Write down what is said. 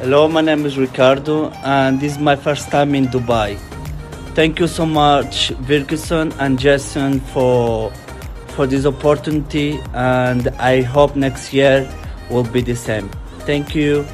Hello, my name is Ricardo, and this is my first time in Dubai. Thank you so much, Virikson and Jason, for for this opportunity, and I hope next year will be the same. Thank you.